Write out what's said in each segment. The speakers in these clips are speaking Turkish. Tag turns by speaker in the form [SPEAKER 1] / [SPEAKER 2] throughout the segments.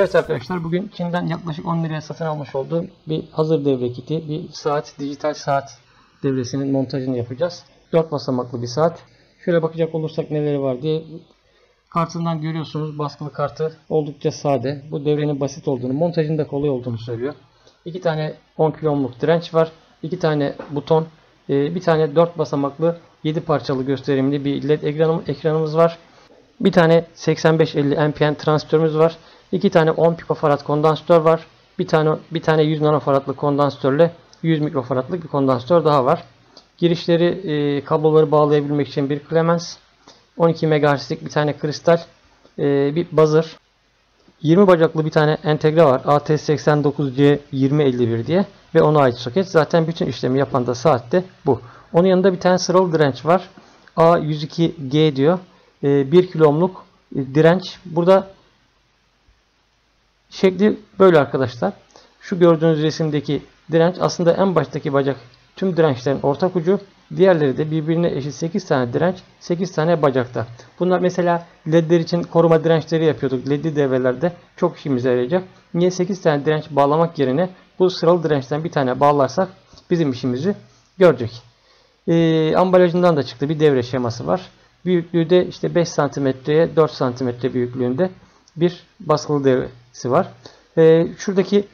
[SPEAKER 1] Evet arkadaşlar bugün Çin'den yaklaşık 10 liraya satın almış olduğum bir hazır devre kiti, bir saat, dijital saat devresinin montajını yapacağız. 4 basamaklı bir saat. Şöyle bakacak olursak neleri var diye kartından görüyorsunuz baskılı kartı oldukça sade. Bu devrenin basit olduğunu, montajında kolay olduğunu söylüyor. İki tane 10 kilo ohmluk direnç var. iki tane buton, e, bir tane 4 basamaklı 7 parçalı gösterimli bir led ekranımız var. Bir tane 8550 NPN transistörümüz var. İki tane 10 pikofarad kondansatör var. Bir tane bir tane 100 nanofaradlık kondansatörle 100 mikrofaradlık bir kondansatör daha var. Girişleri e, kabloları bağlayabilmek için bir Clemens, 12 MHz'lik bir tane kristal, e, bir buzzer, 20 bacaklı bir tane entegre var. AT89C2051 diye ve ona ait soket. Zaten bütün işlemi yapan da saatte bu. Onun yanında bir tane sıralı direnç var. A102G diyor. 1 kilo ohmluk e, direnç. Burada şekli böyle arkadaşlar. Şu gördüğünüz resimdeki direnç aslında en baştaki bacak tüm dirençlerin ortak ucu. Diğerleri de birbirine eşit 8 tane direnç, 8 tane bacakta. Bunlar mesela ledler için koruma dirençleri yapıyorduk. Ledli devrelerde çok işimize yarayacak. Niye 8 tane direnç bağlamak yerine bu sıralı dirençten bir tane bağlarsak bizim işimizi görecek. Ee, ambalajından da çıktı bir devre şeması var. Büyüklüğü de işte 5 santimetreye 4 santimetre büyüklüğünde bir baskılı devresi var. Ee, şuradaki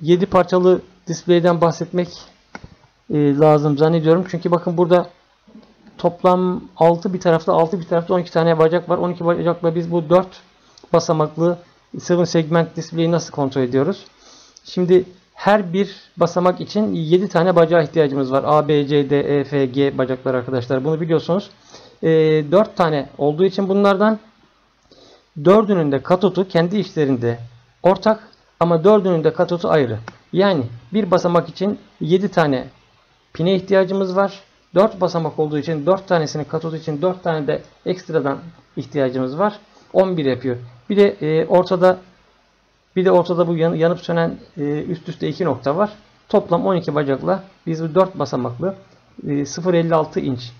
[SPEAKER 1] 7 parçalı displeyden bahsetmek e, lazım zannediyorum. Çünkü bakın burada toplam 6 bir tarafta 6 bir tarafta 12 tane bacak var. 12 bacakla biz bu 4 basamaklı 7 segment display'i nasıl kontrol ediyoruz? Şimdi her bir basamak için 7 tane bacağa ihtiyacımız var. A, B, C, D, E, F, G bacaklar arkadaşlar. Bunu biliyorsunuz. E, 4 tane olduğu için bunlardan 4'ünün de katotu kendi işlerinde ortak ama 4'ünün de katotu ayrı. Yani bir basamak için 7 tane pine ihtiyacımız var. 4 basamak olduğu için 4 tanesinin katodu için 4 tane de ekstradan ihtiyacımız var. 11 yapıyor. Bir de e, ortada bir de ortada bu yan, yanıp sönen e, üst üste 2 nokta var. Toplam 12 bacakla biz bu 4 basamaklı e, 0.56 inç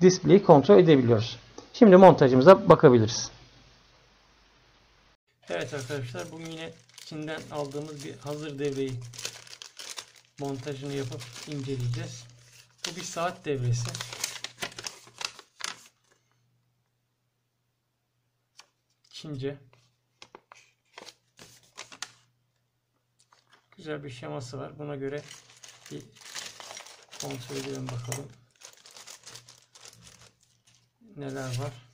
[SPEAKER 1] display'i kontrol edebiliyoruz. Şimdi montajımıza bakabiliriz. Evet arkadaşlar bugün yine Çin'den aldığımız bir hazır devreyi montajını yapıp inceleyeceğiz. Bu bir saat devresi. Çince. Güzel bir şeması var. Buna göre bir kontrol edelim bakalım. Neler var.